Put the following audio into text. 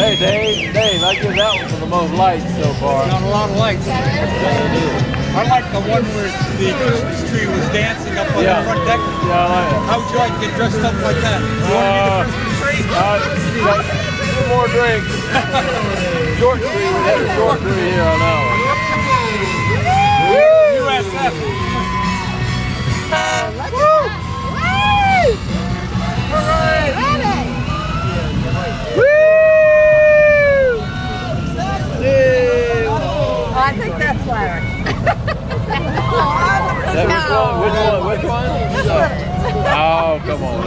Hey, Dave, Dave, I give that one for the most lights so far. Got a lot of lights. I like the one where the Christmas tree was dancing up on Yeah. the front deck. Yeah, I like it. How would you like to get dressed up like that? You want to Uh, be the Christmas tree? Uh, you got two more drinks. short tree, we have a short tree here on that I think that's Larry. That uh, which one? Which one? Which one? Oh, come on.